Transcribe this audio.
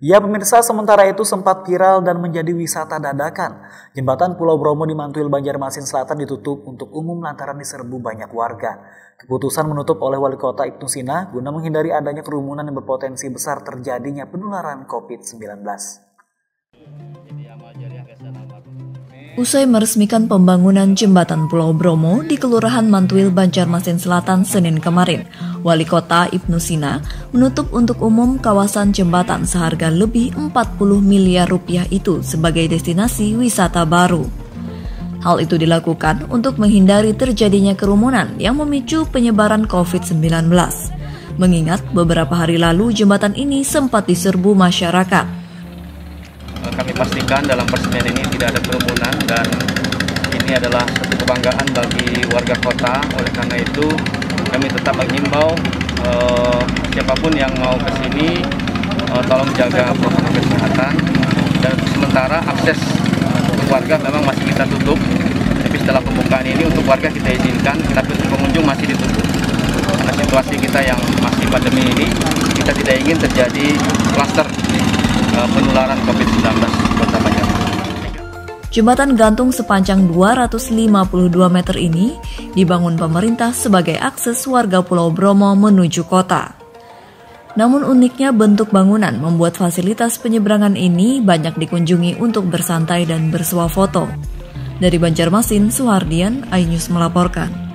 Ya pemirsa, sementara itu sempat viral dan menjadi wisata dadakan. Jembatan Pulau Bromo di Mantuil Banjarmasin Selatan ditutup untuk umum lantaran diserbu banyak warga. Keputusan menutup oleh Wali Kota Ibnu Sina guna menghindari adanya kerumunan yang berpotensi besar terjadinya penularan COVID-19. Usai meresmikan pembangunan jembatan Pulau Bromo di Kelurahan Mantuil Banjarmasin Selatan Senin kemarin, Wali Kota Ibnu Sina menutup untuk umum kawasan jembatan seharga lebih 40 miliar rupiah itu sebagai destinasi wisata baru. Hal itu dilakukan untuk menghindari terjadinya kerumunan yang memicu penyebaran COVID-19. Mengingat beberapa hari lalu jembatan ini sempat diserbu masyarakat. Kami pastikan dalam peresmian ini tidak ada kerumunan dan ini adalah satu kebanggaan bagi warga kota. Oleh karena itu kami tetap mengimbau uh, siapa pun yang mau ke sini uh, tolong jaga protokol kesehatan. Dan sementara akses untuk warga memang masih kita tutup. Tapi setelah pembukaan ini untuk warga kita izinkan tapi untuk pengunjung masih ditutup. Karena situasi kita yang masih pandemi ini kita tidak ingin terjadi kluster uh, penularan COVID-19 Kota Banjarmasin. Jembatan gantung sepanjang 252 meter ini dibangun pemerintah sebagai akses warga Pulau Bromo menuju kota. Namun uniknya bentuk bangunan membuat fasilitas penyeberangan ini banyak dikunjungi untuk bersantai dan bersuah foto. Dari Banjarmasin, Suhardian, iNews melaporkan.